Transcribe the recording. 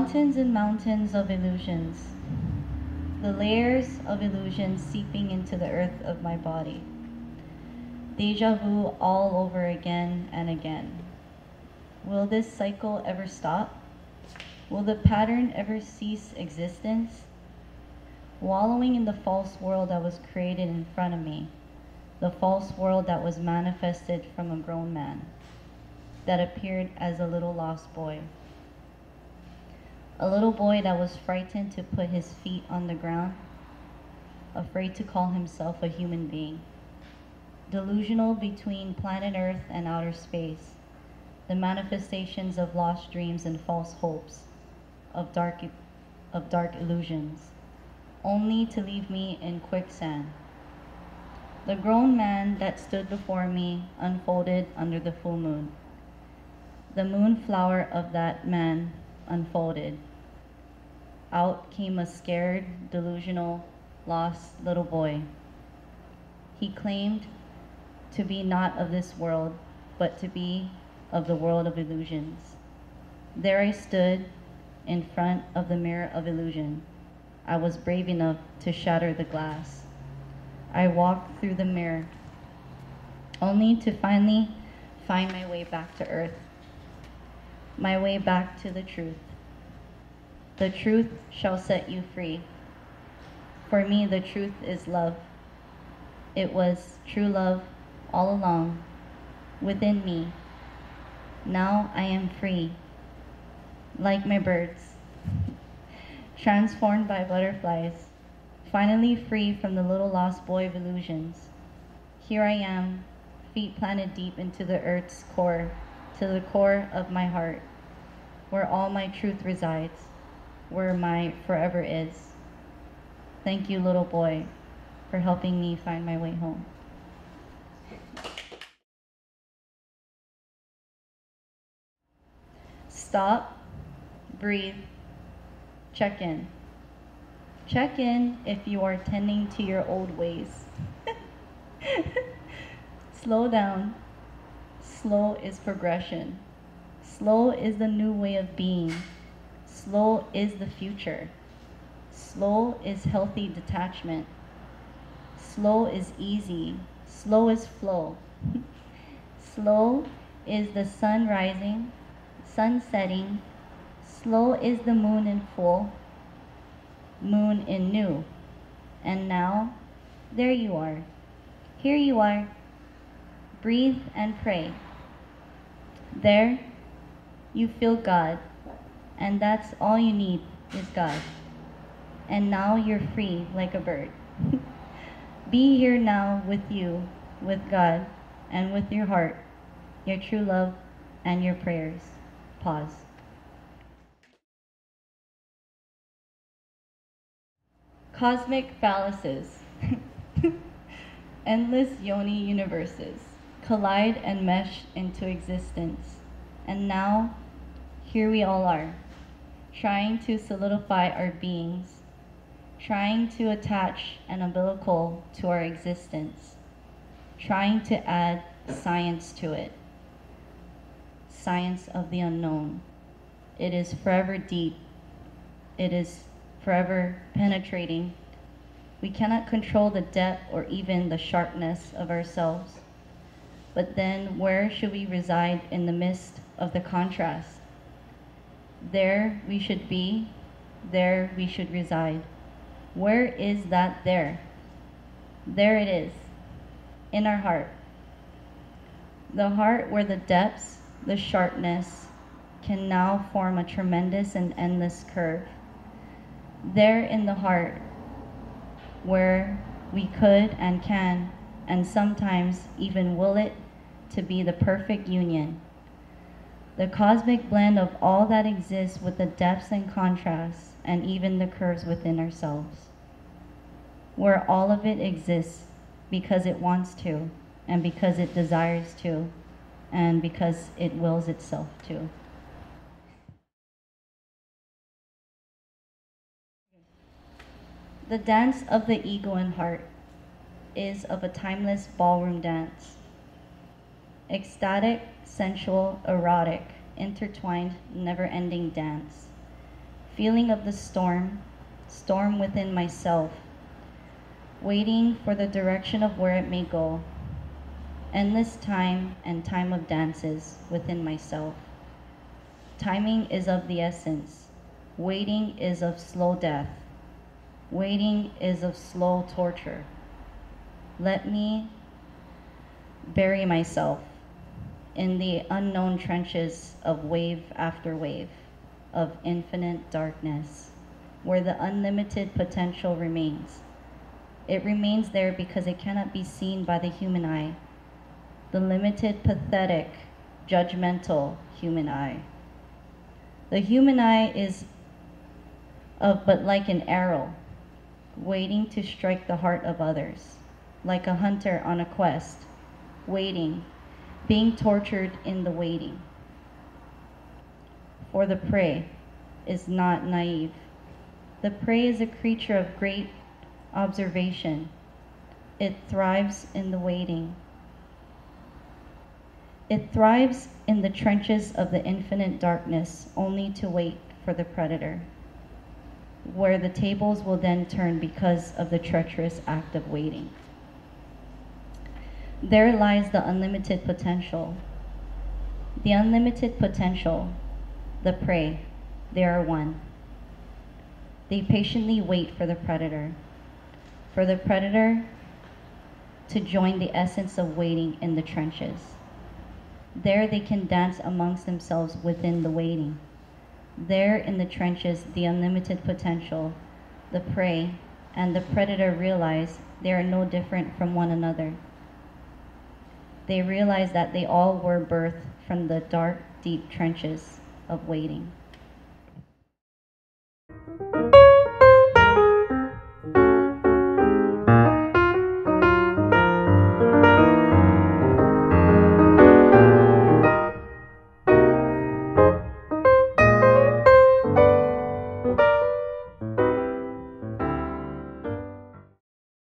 Mountains and mountains of illusions. The layers of illusions seeping into the earth of my body. Deja vu all over again and again. Will this cycle ever stop? Will the pattern ever cease existence? Wallowing in the false world that was created in front of me, the false world that was manifested from a grown man, that appeared as a little lost boy. A little boy that was frightened to put his feet on the ground, afraid to call himself a human being. Delusional between planet Earth and outer space, the manifestations of lost dreams and false hopes, of dark, of dark illusions, only to leave me in quicksand. The grown man that stood before me unfolded under the full moon. The moonflower of that man unfolded out came a scared, delusional, lost little boy. He claimed to be not of this world, but to be of the world of illusions. There I stood in front of the mirror of illusion. I was brave enough to shatter the glass. I walked through the mirror, only to finally find my way back to earth, my way back to the truth. The truth shall set you free. For me, the truth is love. It was true love all along within me. Now I am free, like my birds, transformed by butterflies, finally free from the little lost boy of illusions. Here I am, feet planted deep into the earth's core, to the core of my heart, where all my truth resides where my forever is. Thank you, little boy, for helping me find my way home. Stop, breathe, check in. Check in if you are tending to your old ways. Slow down. Slow is progression. Slow is the new way of being. Slow is the future. Slow is healthy detachment. Slow is easy. Slow is flow. Slow is the sun rising, sun setting. Slow is the moon in full, moon in new. And now, there you are. Here you are. Breathe and pray. There, you feel God and that's all you need is God. And now you're free like a bird. Be here now with you, with God, and with your heart, your true love, and your prayers. Pause. Cosmic phalluses. Endless yoni universes collide and mesh into existence. And now, here we all are trying to solidify our beings, trying to attach an umbilical to our existence, trying to add science to it. Science of the unknown. It is forever deep. It is forever penetrating. We cannot control the depth or even the sharpness of ourselves. But then, where should we reside in the midst of the contrast? There we should be, there we should reside. Where is that there? There it is, in our heart. The heart where the depths, the sharpness, can now form a tremendous and endless curve. There in the heart, where we could and can, and sometimes even will it, to be the perfect union the cosmic blend of all that exists with the depths and contrasts and even the curves within ourselves. Where all of it exists because it wants to, and because it desires to, and because it wills itself to. The dance of the ego and heart is of a timeless ballroom dance. Ecstatic sensual, erotic, intertwined, never ending dance. feeling of the storm, storm within myself, waiting for the direction of where it may go, endless time and time of dances within myself. Timing is of the essence, waiting is of slow death, waiting is of slow torture. Let me bury myself in the unknown trenches of wave after wave of infinite darkness, where the unlimited potential remains. It remains there because it cannot be seen by the human eye, the limited, pathetic, judgmental human eye. The human eye is of but like an arrow, waiting to strike the heart of others, like a hunter on a quest, waiting, being tortured in the waiting. For the prey is not naive. The prey is a creature of great observation. It thrives in the waiting. It thrives in the trenches of the infinite darkness only to wait for the predator, where the tables will then turn because of the treacherous act of waiting. There lies the unlimited potential. The unlimited potential, the prey, they are one. They patiently wait for the predator, for the predator to join the essence of waiting in the trenches. There they can dance amongst themselves within the waiting. There in the trenches, the unlimited potential, the prey, and the predator realize they are no different from one another. They realized that they all were birthed from the dark, deep trenches of waiting.